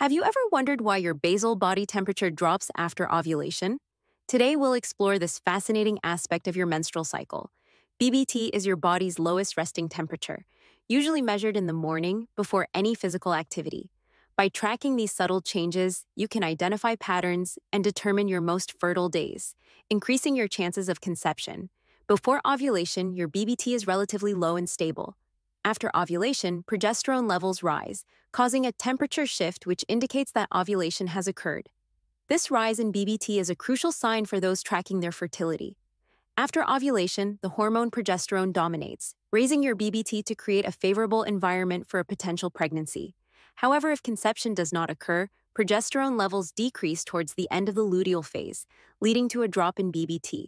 Have you ever wondered why your basal body temperature drops after ovulation? Today, we'll explore this fascinating aspect of your menstrual cycle. BBT is your body's lowest resting temperature, usually measured in the morning before any physical activity. By tracking these subtle changes, you can identify patterns and determine your most fertile days, increasing your chances of conception. Before ovulation, your BBT is relatively low and stable. After ovulation, progesterone levels rise, causing a temperature shift which indicates that ovulation has occurred. This rise in BBT is a crucial sign for those tracking their fertility. After ovulation, the hormone progesterone dominates, raising your BBT to create a favorable environment for a potential pregnancy. However, if conception does not occur, progesterone levels decrease towards the end of the luteal phase, leading to a drop in BBT.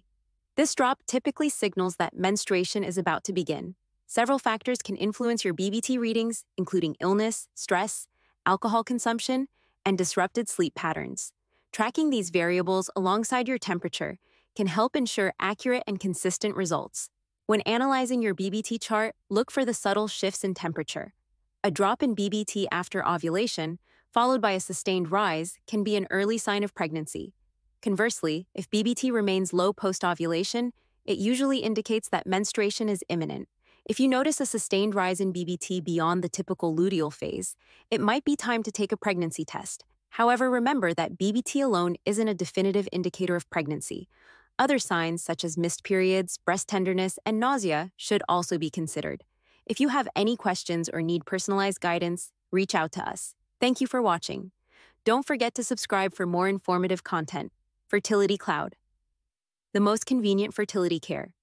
This drop typically signals that menstruation is about to begin. Several factors can influence your BBT readings, including illness, stress, alcohol consumption, and disrupted sleep patterns. Tracking these variables alongside your temperature can help ensure accurate and consistent results. When analyzing your BBT chart, look for the subtle shifts in temperature. A drop in BBT after ovulation, followed by a sustained rise, can be an early sign of pregnancy. Conversely, if BBT remains low post ovulation, it usually indicates that menstruation is imminent. If you notice a sustained rise in BBT beyond the typical luteal phase, it might be time to take a pregnancy test. However, remember that BBT alone isn't a definitive indicator of pregnancy. Other signs, such as missed periods, breast tenderness, and nausea, should also be considered. If you have any questions or need personalized guidance, reach out to us. Thank you for watching. Don't forget to subscribe for more informative content. Fertility Cloud, the most convenient fertility care.